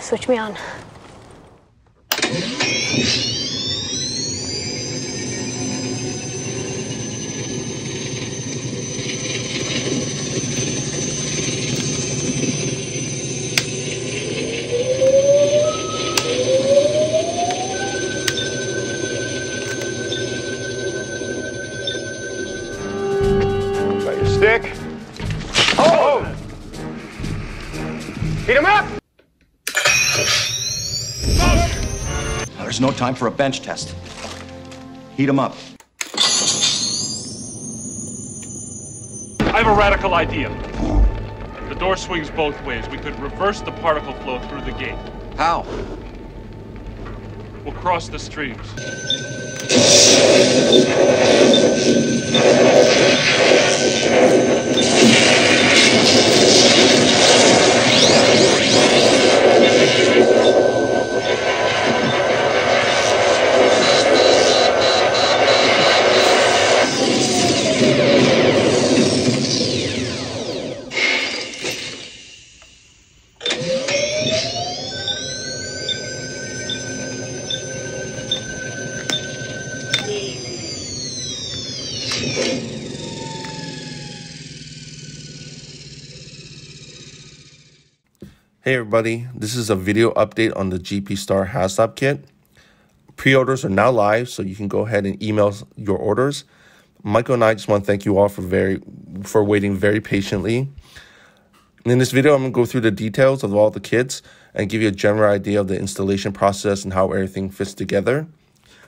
switch me on. There's no time for a bench test. Heat them up. I have a radical idea. The door swings both ways. We could reverse the particle flow through the gate. How? We'll cross the streams. Everybody, this is a video update on the GP Star HasLab kit. Pre-orders are now live, so you can go ahead and email your orders. Michael and I just want to thank you all for very for waiting very patiently. In this video, I'm going to go through the details of all the kits and give you a general idea of the installation process and how everything fits together.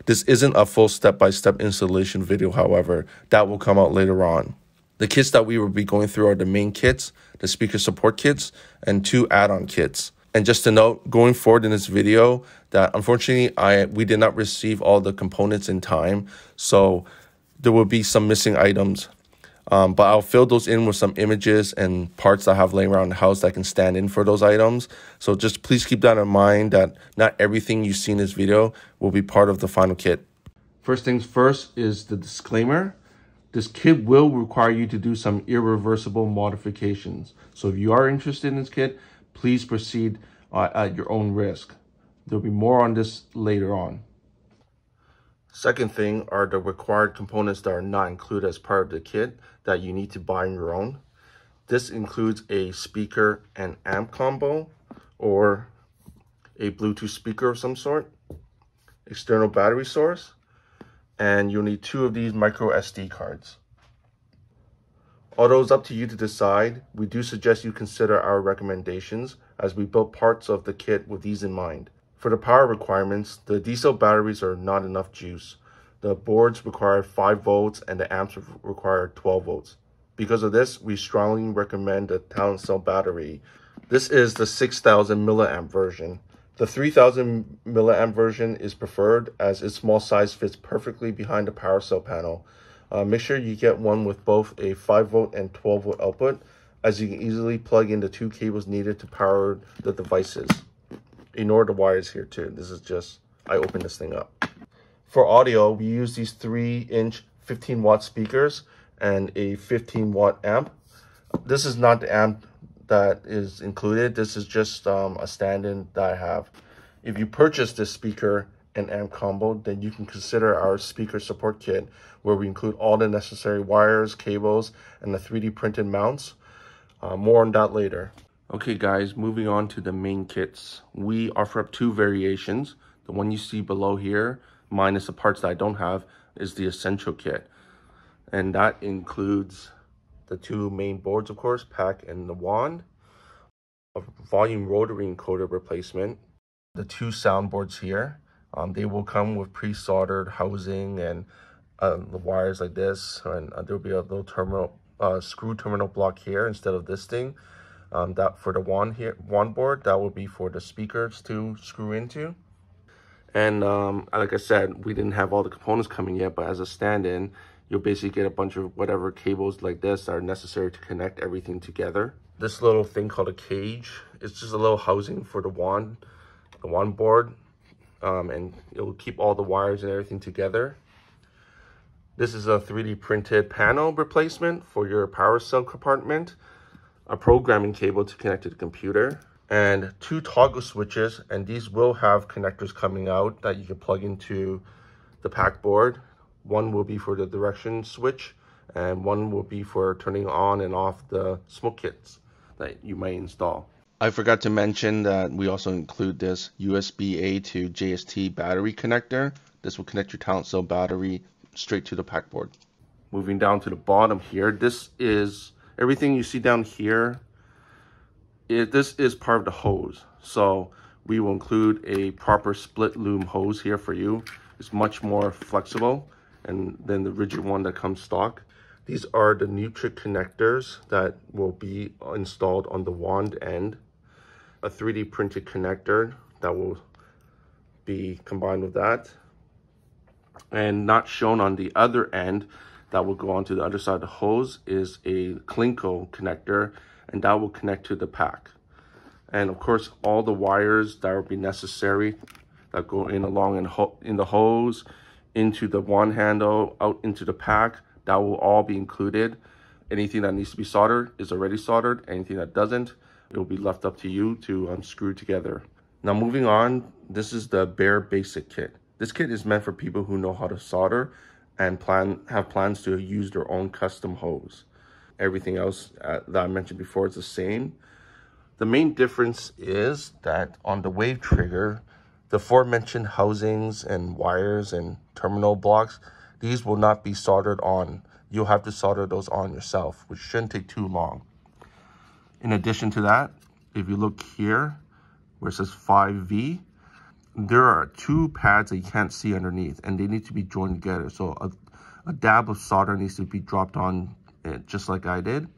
This isn't a full step-by-step installation video, however, that will come out later on. The kits that we will be going through are the main kits, the speaker support kits, and two add-on kits. And just to note, going forward in this video, that unfortunately I we did not receive all the components in time, so there will be some missing items. Um, but I'll fill those in with some images and parts I have laying around the house that can stand in for those items. So just please keep that in mind that not everything you see in this video will be part of the final kit. First things first is the disclaimer. This kit will require you to do some irreversible modifications. So if you are interested in this kit, please proceed uh, at your own risk. There'll be more on this later on. Second thing are the required components that are not included as part of the kit that you need to buy on your own. This includes a speaker and amp combo or a Bluetooth speaker of some sort, external battery source, and you'll need two of these micro SD cards. Although it's up to you to decide, we do suggest you consider our recommendations as we built parts of the kit with these in mind. For the power requirements, the D cell batteries are not enough juice. The boards require 5 volts and the amps require 12 volts. Because of this, we strongly recommend the TalentCell battery. This is the 6000 milliamp version. The 3000 milliamp version is preferred as its small size fits perfectly behind the power cell panel. Uh, make sure you get one with both a 5 volt and 12 volt output as you can easily plug in the two cables needed to power the devices. Ignore the wires here too. This is just, I open this thing up. For audio, we use these 3 inch 15 watt speakers and a 15 watt amp. This is not the amp that is included. This is just um, a stand-in that I have. If you purchase this speaker and amp combo, then you can consider our speaker support kit where we include all the necessary wires, cables, and the 3D printed mounts. Uh, more on that later. Okay guys, moving on to the main kits. We offer up two variations. The one you see below here, minus the parts that I don't have, is the Essential kit. And that includes the two main boards, of course, pack and the wand, a volume rotary encoder replacement, the two soundboards here. Um, they will come with pre-soldered housing and uh, the wires like this, and uh, there'll be a little terminal uh, screw terminal block here instead of this thing. Um, that for the wand here, wand board, that will be for the speakers to screw into. And um, like I said, we didn't have all the components coming yet, but as a stand-in, you'll basically get a bunch of whatever cables like this are necessary to connect everything together. This little thing called a cage, it's just a little housing for the wand, the wand board, um, and it'll keep all the wires and everything together. This is a 3D printed panel replacement for your power cell compartment, a programming cable to connect to the computer, and two toggle switches and these will have connectors coming out that you can plug into the pack board one will be for the direction switch and one will be for turning on and off the smoke kits that you may install i forgot to mention that we also include this usb a to jst battery connector this will connect your TalentCell battery straight to the pack board moving down to the bottom here this is everything you see down here it, this is part of the hose. So we will include a proper split loom hose here for you. It's much more flexible and then the rigid one that comes stock. These are the Neutrik connectors that will be installed on the wand end. A 3D printed connector that will be combined with that. And not shown on the other end that will go onto the other side of the hose is a Klinko connector and that will connect to the pack. And of course, all the wires that will be necessary that go in along in, in the hose, into the wand handle, out into the pack, that will all be included. Anything that needs to be soldered is already soldered. Anything that doesn't, it will be left up to you to unscrew together. Now moving on, this is the bare basic kit. This kit is meant for people who know how to solder and plan have plans to use their own custom hose everything else uh, that I mentioned before is the same. The main difference is that on the WAV Trigger, the aforementioned housings and wires and terminal blocks, these will not be soldered on. You'll have to solder those on yourself, which shouldn't take too long. In addition to that, if you look here, where it says 5V, there are two pads that you can't see underneath, and they need to be joined together. So a, a dab of solder needs to be dropped on it just like I did.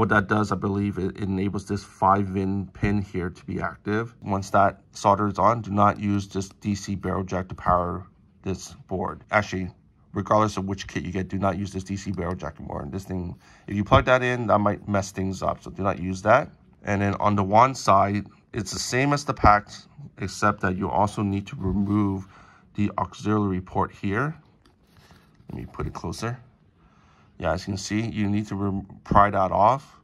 What that does, I believe, it enables this 5-VIN pin here to be active. Once that solder is on, do not use this DC barrel jack to power this board. Actually, regardless of which kit you get, do not use this DC barrel jack anymore. And this thing, if you plug that in, that might mess things up, so do not use that. And then on the one side, it's the same as the pack, except that you also need to remove the auxiliary port here. Let me put it closer yeah, as you can see, you need to pry that off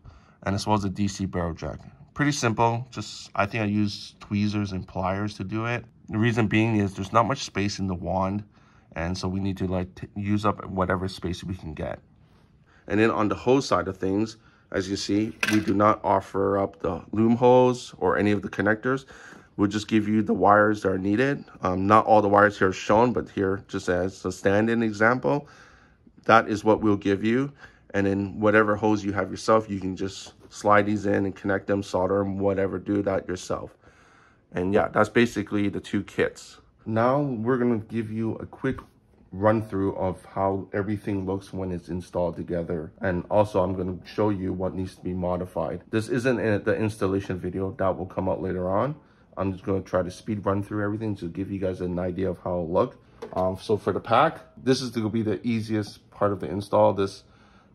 and as well as the DC barrel jack. Pretty simple, just I think I use tweezers and pliers to do it. The reason being is there's not much space in the wand and so we need to like use up whatever space we can get. And then on the hose side of things, as you see, we do not offer up the loom hose or any of the connectors. We'll just give you the wires that are needed. Um, not all the wires here are shown, but here just as a stand-in example, that is what we'll give you. And then whatever hose you have yourself, you can just slide these in and connect them, solder them, whatever, do that yourself. And yeah, that's basically the two kits. Now we're gonna give you a quick run through of how everything looks when it's installed together. And also I'm gonna show you what needs to be modified. This isn't in the installation video, that will come out later on. I'm just gonna try to speed run through everything to give you guys an idea of how it'll look. Um, so for the pack, this is gonna be the easiest part of the install. This,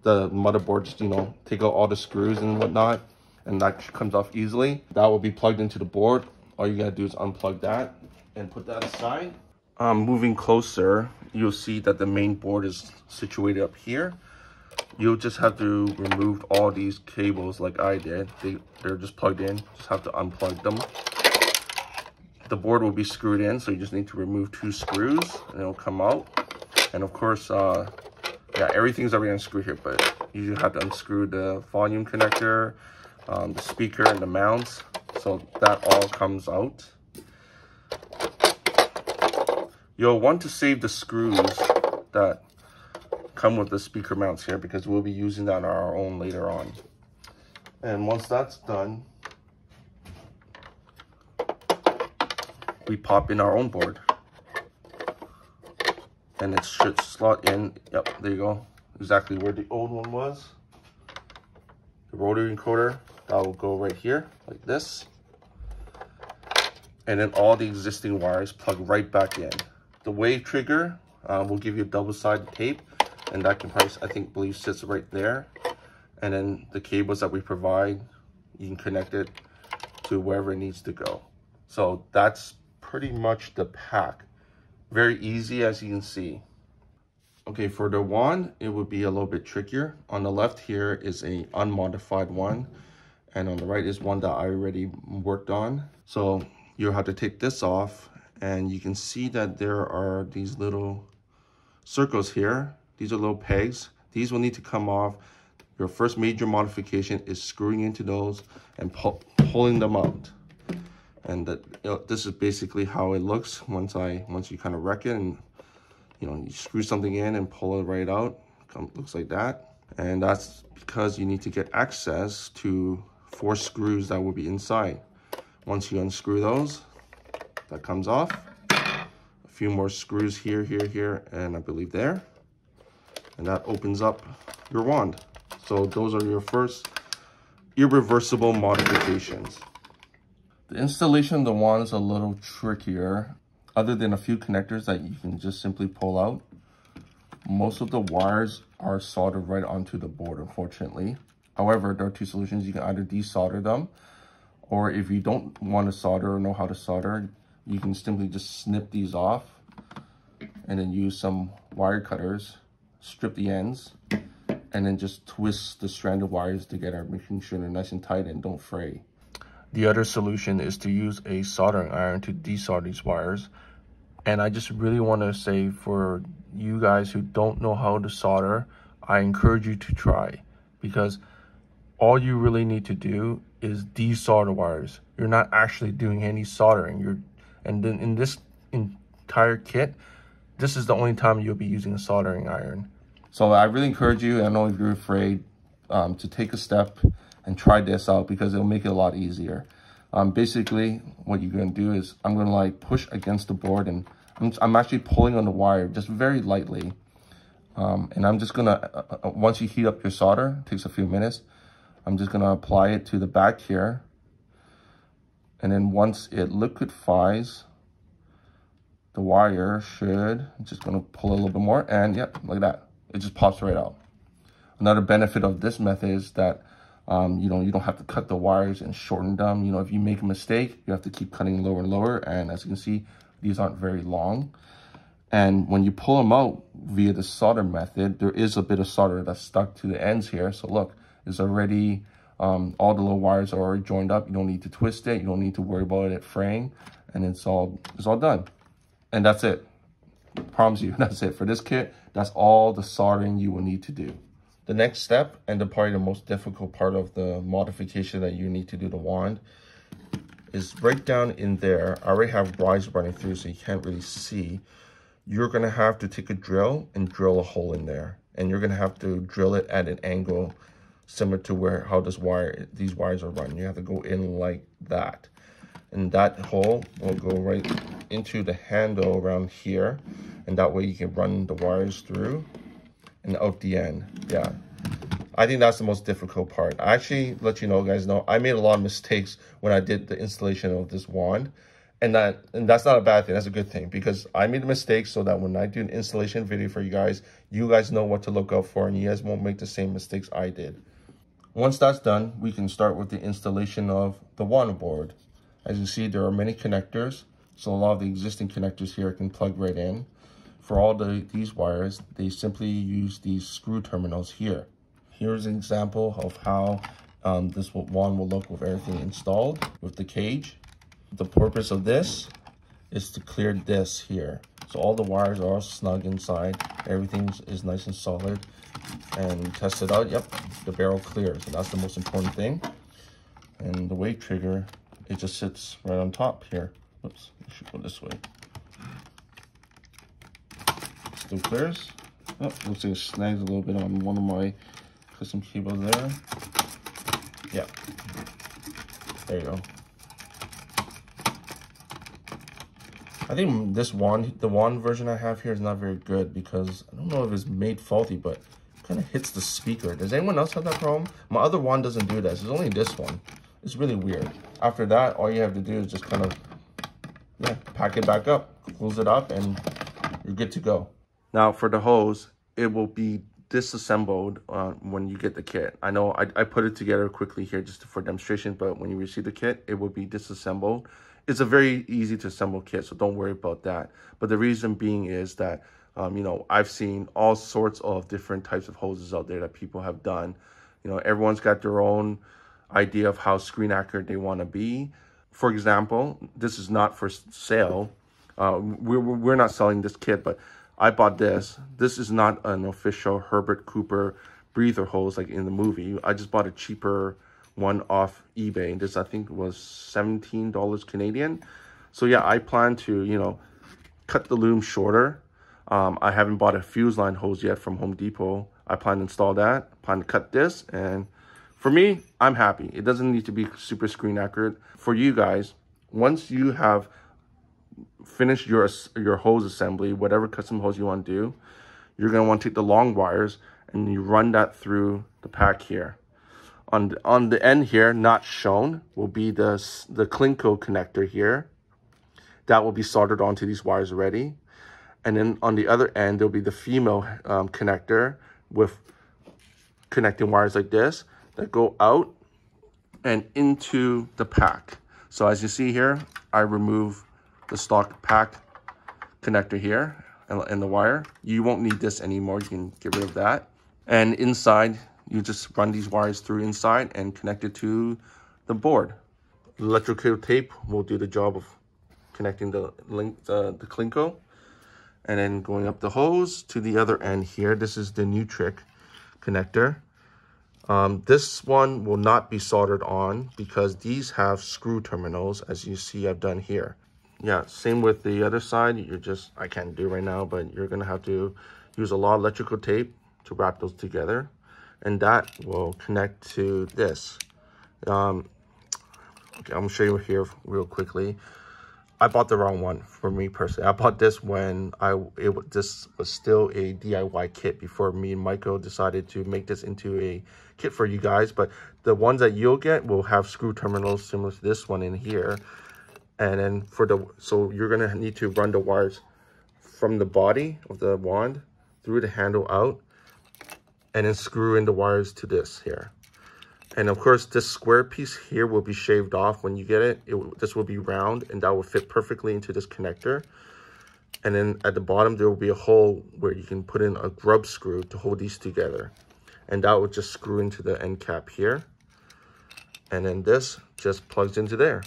the motherboard, just, you know, take out all the screws and whatnot, and that comes off easily. That will be plugged into the board. All you gotta do is unplug that and put that aside. Um, moving closer, you'll see that the main board is situated up here. You'll just have to remove all these cables like I did. They, they're just plugged in, just have to unplug them. The board will be screwed in, so you just need to remove two screws and it'll come out. And of course, uh, yeah, everything's already unscrewed here, but you have to unscrew the volume connector, um, the speaker, and the mounts. So that all comes out. You'll want to save the screws that come with the speaker mounts here because we'll be using that on our own later on. And once that's done, we pop in our own board and it should slot in. Yep, there you go. Exactly where the old one was. The rotary encoder, that will go right here, like this. And then all the existing wires plug right back in. The WAV Trigger uh, will give you a double-sided tape, and that can probably, I think, believe sits right there. And then the cables that we provide, you can connect it to wherever it needs to go. So that's pretty much the pack. Very easy as you can see. Okay, for the wand, it would be a little bit trickier. On the left here is a unmodified one. and on the right is one that I already worked on. So you'll have to take this off and you can see that there are these little circles here. These are little pegs. These will need to come off. Your first major modification is screwing into those and pull, pulling them out. And that you know, this is basically how it looks once I once you kind of wreck it and you know you screw something in and pull it right out. Come, looks like that. And that's because you need to get access to four screws that will be inside. Once you unscrew those, that comes off. A few more screws here, here, here, and I believe there. And that opens up your wand. So those are your first irreversible modifications. The installation of the wand is a little trickier. Other than a few connectors that you can just simply pull out, most of the wires are soldered right onto the board, unfortunately. However, there are two solutions. You can either desolder them, or if you don't want to solder or know how to solder, you can simply just snip these off and then use some wire cutters, strip the ends, and then just twist the stranded wires together, making sure they're nice and tight and don't fray. The other solution is to use a soldering iron to desolder these wires. And I just really want to say for you guys who don't know how to solder, I encourage you to try because all you really need to do is desolder wires. You're not actually doing any soldering. You're and then in this entire kit, this is the only time you'll be using a soldering iron. So I really encourage you, I know if you're afraid, um, to take a step and try this out because it'll make it a lot easier. Um, basically, what you're going to do is I'm going to like push against the board and I'm, I'm actually pulling on the wire just very lightly. Um, and I'm just going to, uh, uh, once you heat up your solder, it takes a few minutes, I'm just going to apply it to the back here. And then once it liquefies, the wire should, I'm just going to pull a little bit more and yep, like that. It just pops right out. Another benefit of this method is that um, you know, you don't have to cut the wires and shorten them. You know, if you make a mistake, you have to keep cutting lower and lower. And as you can see, these aren't very long. And when you pull them out via the solder method, there is a bit of solder that's stuck to the ends here. So look, it's already, um, all the little wires are already joined up. You don't need to twist it. You don't need to worry about it fraying. And it's all, it's all done. And that's it. I promise you, that's it. For this kit, that's all the soldering you will need to do. The next step, and the probably the most difficult part of the modification that you need to do the wand, is right down in there. I already have wires running through so you can't really see. You're going to have to take a drill and drill a hole in there. And you're going to have to drill it at an angle similar to where how this wire these wires are run. You have to go in like that. And that hole will go right into the handle around here. And that way you can run the wires through and out the end. Yeah. I think that's the most difficult part. I actually let you know, guys know, I made a lot of mistakes when I did the installation of this wand. And that and that's not a bad thing. That's a good thing because I made a mistake so that when I do an installation video for you guys, you guys know what to look out for and you guys won't make the same mistakes I did. Once that's done, we can start with the installation of the wand board. As you see, there are many connectors. So a lot of the existing connectors here can plug right in. For all the, these wires, they simply use these screw terminals here. Here's an example of how um, this one will look with everything installed with the cage. The purpose of this is to clear this here. So all the wires are all snug inside. Everything is nice and solid. And test it out, yep, the barrel clears. So that's the most important thing. And the WAV Trigger, it just sits right on top here. Oops, should go this way still clears. Oh, looks like it snags a little bit on one of my custom cables there. Yeah. There you go. I think this wand, the wand version I have here is not very good because I don't know if it's made faulty, but kind of hits the speaker. Does anyone else have that problem? My other wand doesn't do this. It's only this one. It's really weird. After that, all you have to do is just kind of, yeah, pack it back up, close it up, and you're good to go. Now for the hose, it will be disassembled uh, when you get the kit. I know I, I put it together quickly here just for demonstration, but when you receive the kit, it will be disassembled. It's a very easy to assemble kit, so don't worry about that. But the reason being is that, um, you know, I've seen all sorts of different types of hoses out there that people have done. You know, everyone's got their own idea of how screen accurate they want to be. For example, this is not for sale. Uh, we're, we're not selling this kit, but I bought this. This is not an official Herbert Cooper breather hose like in the movie. I just bought a cheaper one off eBay. This I think was $17 Canadian. So yeah, I plan to, you know, cut the loom shorter. Um, I haven't bought a fuse line hose yet from Home Depot. I plan to install that. Plan to cut this and for me, I'm happy. It doesn't need to be super screen accurate. For you guys, once you have finished your your hose assembly, whatever custom hose you want to do, you're going to want to take the long wires and you run that through the pack here. On the, on the end here, not shown, will be the, the Klinko connector here. That will be soldered onto these wires already. And then on the other end, there'll be the female um, connector with connecting wires like this that go out and into the pack. So as you see here, I remove the stock pack connector here and, and the wire. You won't need this anymore. You can get rid of that. And inside, you just run these wires through inside and connect it to the board. Electrical tape will do the job of connecting the link, uh, the Klinko. And then going up the hose to the other end here. This is the Neutrik connector. Um, this one will not be soldered on because these have screw terminals as you see I've done here. Yeah, same with the other side. You're just, I can't do right now, but you're gonna have to use a lot of electrical tape to wrap those together. And that will connect to this. Um, okay, I'm gonna show you here real quickly. I bought the wrong one for me personally. I bought this when I it this was still a DIY kit before me and Michael decided to make this into a kit for you guys. But the ones that you'll get will have screw terminals similar to this one in here. And then for the so you're gonna need to run the wires from the body of the wand through the handle out and then screw in the wires to this here. And of course, this square piece here will be shaved off when you get it. it this will be round and that will fit perfectly into this connector. And then at the bottom, there will be a hole where you can put in a grub screw to hold these together. And that will just screw into the end cap here. And then this just plugs into there.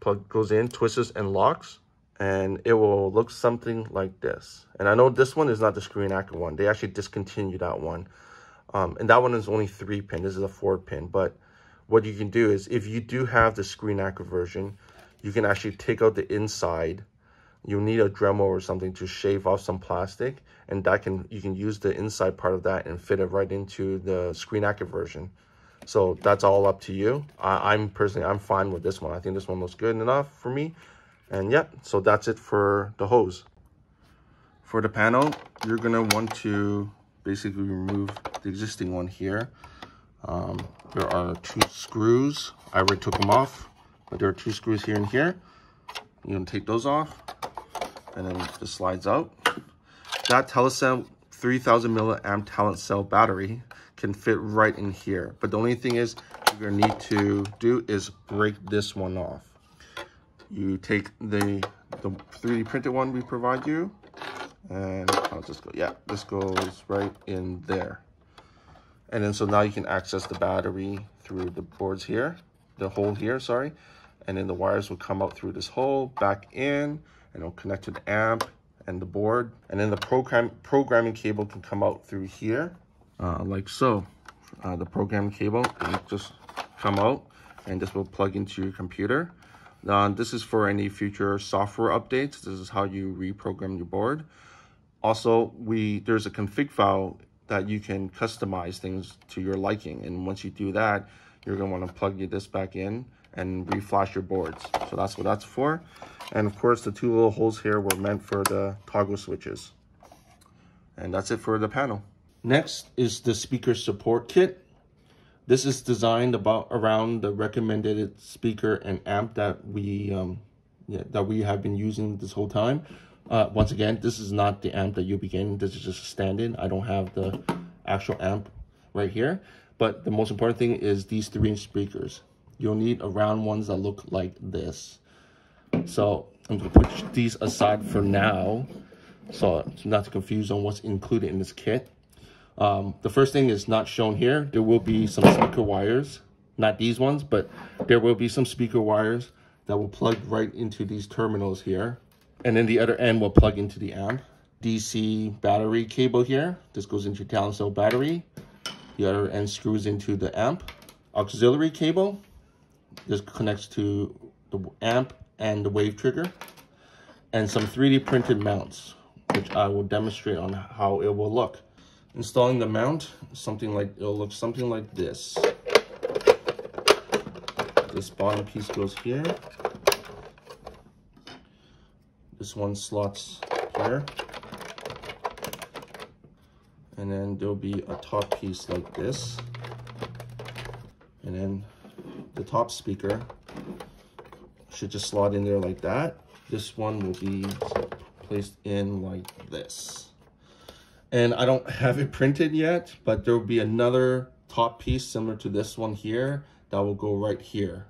Plug goes in, twists and locks. And it will look something like this. And I know this one is not the screen actor one. They actually discontinued that one. Um, and that one is only three pin. This is a four pin. But what you can do is if you do have the screen active version, you can actually take out the inside. You'll need a Dremel or something to shave off some plastic. And that can you can use the inside part of that and fit it right into the screen active version. So that's all up to you. I, I'm personally, I'm fine with this one. I think this one looks good enough for me. And yeah, so that's it for the hose. For the panel, you're gonna want to basically remove the existing one here. Um, there are two screws. I already took them off, but there are two screws here and here. You're gonna take those off, and then it just slides out. That Telecel 3000 milliamp TalentCell battery can fit right in here. But the only thing is, you're gonna need to do is break this one off. You take the, the 3D printed one we provide you, and I'll just go, yeah, this goes right in there. And then so now you can access the battery through the boards here, the hole here, sorry. And then the wires will come out through this hole, back in, and it'll connect to the amp and the board. And then the program programming cable can come out through here, uh, like so. Uh, the programming cable just come out, and this will plug into your computer. Now, this is for any future software updates. This is how you reprogram your board. Also, we there's a config file that you can customize things to your liking. And once you do that, you're gonna wanna plug this back in and reflash your boards. So that's what that's for. And of course, the two little holes here were meant for the toggle switches. And that's it for the panel. Next is the speaker support kit. This is designed about around the recommended speaker and amp that we um, yeah, that we have been using this whole time. Uh, once again, this is not the amp that you'll be getting. This is just a stand-in. I don't have the actual amp right here. But the most important thing is these three speakers. You'll need around ones that look like this. So I'm to put these aside for now. So it's not to confuse on what's included in this kit. Um, the first thing is not shown here. There will be some speaker wires not these ones, but there will be some speaker wires that will plug right into these terminals here. And then the other end will plug into the amp. DC battery cable here. This goes into TalentCell battery. The other end screws into the amp. Auxiliary cable. This connects to the amp and the WAV Trigger. And some 3D printed mounts, which I will demonstrate on how it will look. Installing the mount, something like, it'll look something like this. This bottom piece goes here. This one slots here and then there'll be a top piece like this and then the top speaker should just slot in there like that this one will be placed in like this and I don't have it printed yet but there will be another top piece similar to this one here that will go right here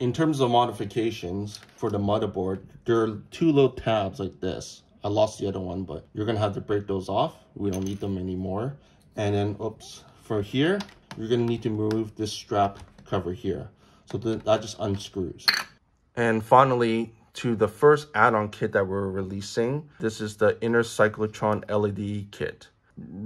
in terms of modifications for the motherboard there are two little tabs like this I lost the other one, but you're gonna have to break those off. We don't need them anymore. And then, oops, for here, you're gonna need to move this strap cover here. So that, that just unscrews. And finally, to the first add-on kit that we're releasing, this is the inner cyclotron LED kit.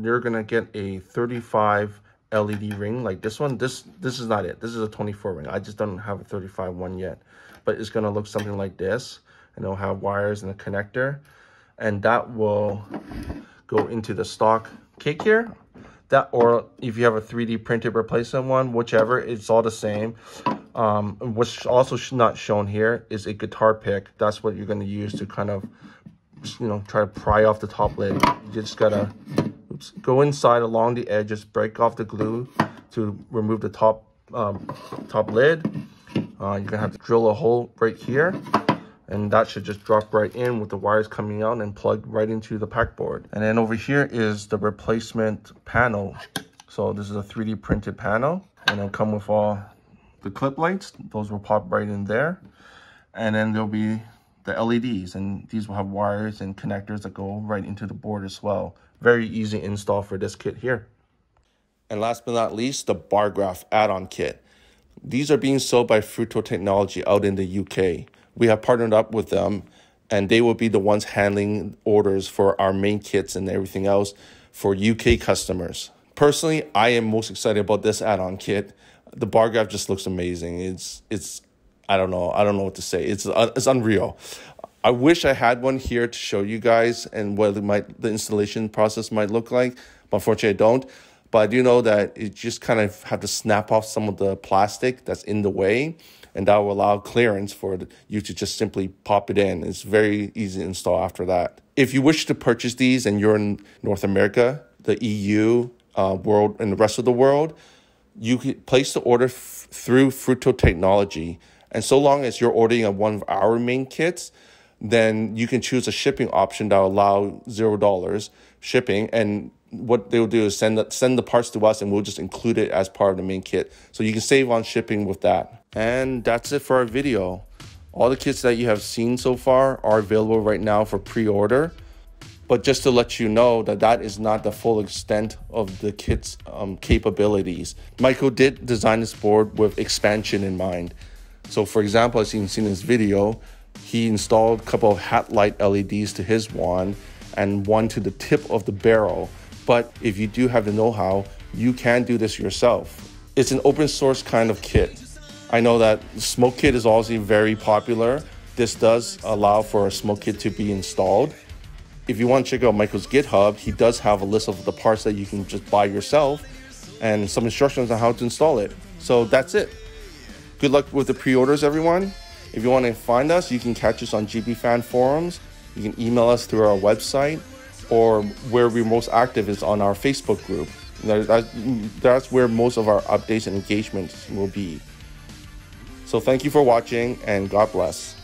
You're gonna get a 35 LED ring like this one. This this is not it. This is a 24 ring. I just don't have a 35 one yet. But it's gonna look something like this. And it'll have wires and a connector and that will go into the stock cake here that or if you have a 3d printed replacement one whichever it's all the same um, what's also not shown here is a guitar pick that's what you're going to use to kind of you know try to pry off the top lid you just gotta go inside along the edges break off the glue to remove the top um, top lid uh, you're gonna have to drill a hole right here and that should just drop right in with the wires coming out and plug right into the pack board. And then over here is the replacement panel. So this is a 3D printed panel and it'll come with all the clip lights. Those will pop right in there. And then there'll be the LEDs and these will have wires and connectors that go right into the board as well. Very easy install for this kit here. And last but not least, the bar graph add-on kit. These are being sold by Frutto Technology out in the UK we have partnered up with them and they will be the ones handling orders for our main kits and everything else for UK customers. Personally, I am most excited about this add-on kit. The bar graph just looks amazing. It's it's I don't know. I don't know what to say. It's uh, it's unreal. I wish I had one here to show you guys and what might the installation process might look like. But unfortunately, I don't. But I do know that you just kind of have to snap off some of the plastic that's in the way and that will allow clearance for you to just simply pop it in. It's very easy to install after that. If you wish to purchase these and you're in North America, the EU, uh, world, and the rest of the world, you can place the order through Frutto Technology. And so long as you're ordering a one of our main kits, then you can choose a shipping option that will allow zero dollars shipping and what they'll do is send the, send the parts to us and we'll just include it as part of the main kit. So you can save on shipping with that. And that's it for our video. All the kits that you have seen so far are available right now for pre-order. But just to let you know that that is not the full extent of the kit's um, capabilities. Michael did design this board with expansion in mind. So for example, as you can see in this video, he installed a couple of hat light LEDs to his wand and one to the tip of the barrel but if you do have the know-how, you can do this yourself. It's an open source kind of kit. I know that Smoke Kit is also very popular. This does allow for a Smoke Kit to be installed. If you want to check out Michael's GitHub, he does have a list of the parts that you can just buy yourself and some instructions on how to install it. So that's it. Good luck with the pre-orders, everyone. If you want to find us, you can catch us on GB Fan forums. You can email us through our website or where we're most active is on our Facebook group. that's where most of our updates and engagements will be. So thank you for watching and God bless.